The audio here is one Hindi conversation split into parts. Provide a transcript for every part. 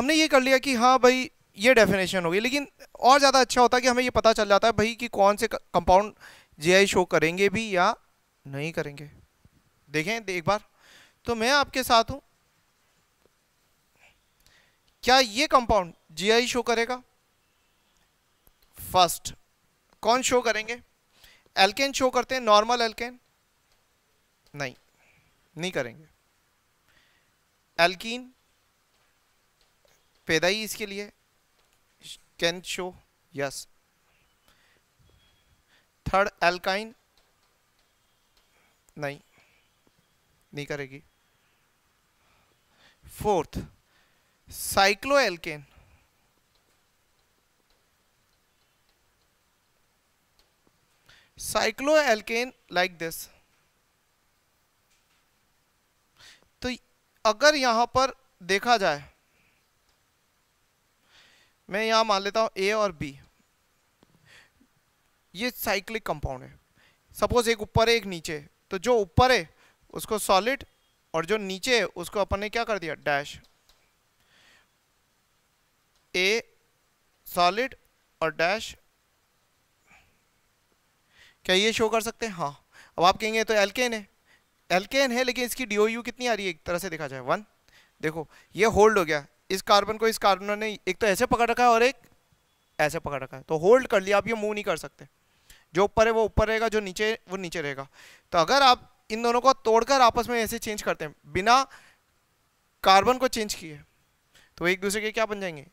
हमने ये कर लिया कि हाँ भाई, ये डेफिनेशन होगी लेकिन और ज़्यादा अच्छा होता है कि हमें ये पता चल जाता है भाई कि कौन से कंपाउंड जीआई शो करेंगे भी या नहीं करेंगे। देखें एक बार। तो मैं आपके साथ हूँ। क्या ये कंपाउंड जीआई शो करेगा? फ़र्स्ट कौन शो करेंगे? एल्केन शो करते हैं नॉर्मल एल्केन नहीं नहीं करेंगे। एल्कीन पैदाई इसके लिए। Can show yes third alkyne नहीं नहीं करेगी। Fourth cycloalkane cycloalkane like this तो अगर यहाँ पर देखा जाए मैं यहाँ मान लेता हूँ ए और बी ये साइक्लिक कंपाउंड है। सपोज़ एक ऊपर है, एक नीचे। तो जो ऊपर है, उसको सॉलिड और जो नीचे है, उसको अपन ने क्या कर दिया? डैश ए सॉलिड और डैश क्या ये शो कर सकते हैं? हाँ। अब आप कहेंगे तो एल्केन है। एल्केन है, लेकिन इसकी डीओयू कितनी आ रही है? एक तरह से देखा जाए। वन देखो, ये होल्ड हो गया। इस कार्बन को इस कार्बन ने एक तो ऐसे पकड़ रखा है और एक ऐसे पकड़ रखा है। तो होल्ड कर लिया आप ये मूव नहीं कर सकते। जो ऊपर है वो ऊपर रहेगा, जो नीचे, वो नीचे रहेगा। तो अगर आप इन दोनों को तोड़कर आपस में ऐसे चेंज करते हैं, बिना कार्बन को चेंज किए तो एक दूसरे के क्या बन जाएँगे?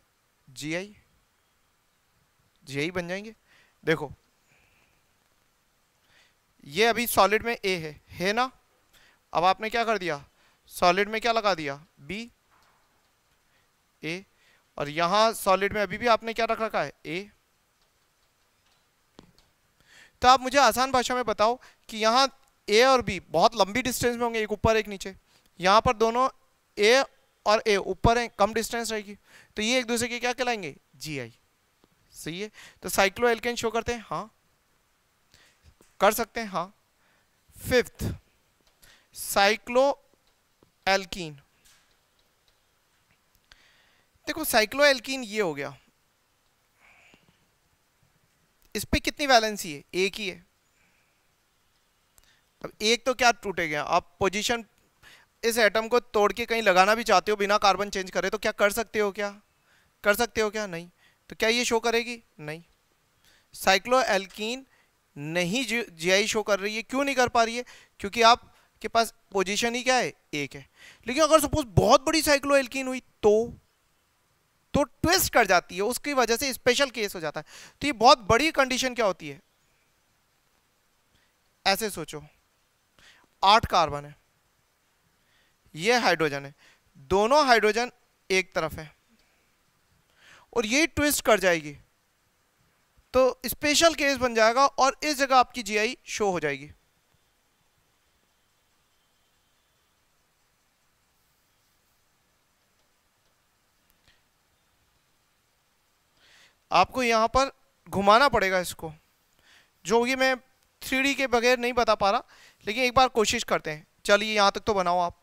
जी आई जी आई बन जाएँगे? देखो, ये अभी सॉलिड में ए है। है ना? अब आपने क्या कर दिया? सॉलिड में क्या लगा दिया? बी ए, और यहाँ सॉलिड में अभी भी आपने क्या रख रखा है? ए। तो आप मुझे आसान भाषा में बताओ कि यहाँ ए और बी बहुत लंबी डिस्टेंस में होंगे, एक ऊपर, एक नीचे। यहाँ पर दोनों ए और ए ऊपर है, कम डिस्टेंस रहेगी। तो ये एक दूसरे के क्या कहलाएँगे? जी आई सही है? तो साइक्लो एल्केन शो करते हैं? हाँ। कर सकते हैं? हाँ। फिफ्थ साइक्लो एल्कीन देखो साइक्लो एल्कीन ये हो गया। इस पे कितनी वैलेंसी है? एक ही है। अब एक तो क्या टूटेगा आप पोजीशन इस एटम को तोड़ के कहीं लगाना भी चाहते हो, बिना कार्बन चेंज करे तो क्या कर सकते हो क्या? कर सकते हो क्या? नहीं। तो क्या ये शो करेगी? नहीं। साइक्लो एल्कीन नहीं जीआई शो कर रही है। क्यों नहीं कर पा रही है? क्योंकि आप के पास पोजीशन ही क्या है? एक है। लेकिन अगर सपोज़ बहुत बड़ी साइक्लो एल्कीन हुई तो तो ट्विस्ट कर जाती है, उसकी वजह से स्पेशल केस हो जाता है। तो ये बहुत बड़ी कंडीशन क्या होती है? ऐसे सोचो। आठ कार्बन है। ये हाइड्रोजन है। दोनों हाइड्रोजन एक तरफ़ है। और ये ट्विस्ट कर जाएगी। तो स्पेशल केस बन जाएगा और इस जगह आपकी जीआई शो हो जाएगी। आपको यहाँ पर घुमाना पड़ेगा इसको। जो कि मैं थ्री के बगैर नहीं बता पा रहा, लेकिन एक बार कोशिश करते हैं। चलिए, यहाँ तक तो बनाओ आप।